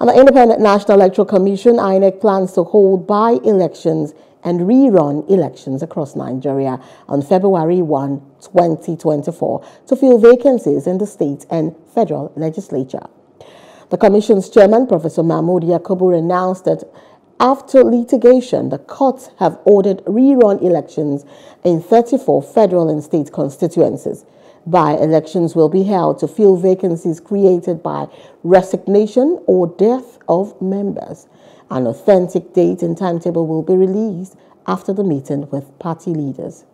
And the Independent National Electoral Commission, INEC, plans to hold by-elections and rerun elections across Nigeria on February 1, 2024 to fill vacancies in the state and federal legislature. The Commission's chairman, Professor Mahmood Yakubu, announced that after litigation, the courts have ordered rerun elections in 34 federal and state constituencies. By elections will be held to fill vacancies created by resignation or death of members. An authentic date and timetable will be released after the meeting with party leaders.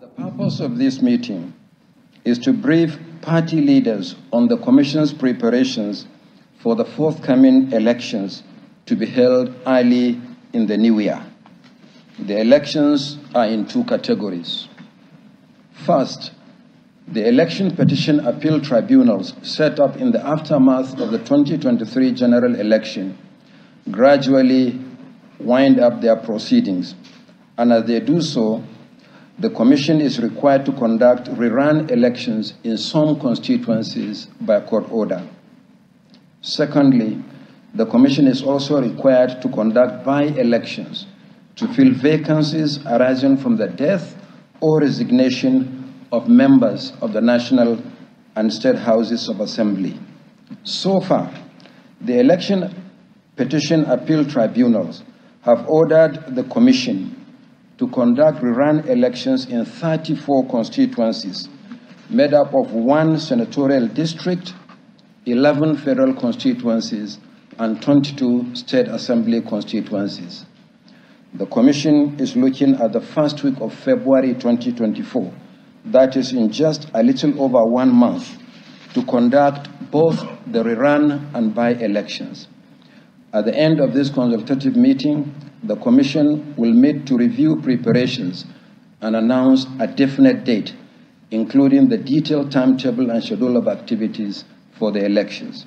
The purpose of this meeting is to brief party leaders on the Commission's preparations for the forthcoming elections to be held early in the new year. The elections are in two categories. First, the election petition appeal tribunals set up in the aftermath of the 2023 general election gradually wind up their proceedings, and as they do so, the Commission is required to conduct rerun elections in some constituencies by court order. Secondly, the Commission is also required to conduct by-elections to fill vacancies arising from the death or resignation of members of the national and state houses of assembly. So far, the election petition appeal tribunals have ordered the Commission to conduct rerun elections in 34 constituencies, made up of one senatorial district, 11 federal constituencies, and 22 state assembly constituencies. The Commission is looking at the first week of February 2024 that is in just a little over one month, to conduct both the rerun and by-elections. At the end of this consultative meeting, the Commission will meet to review preparations and announce a definite date, including the detailed timetable and schedule of activities for the elections.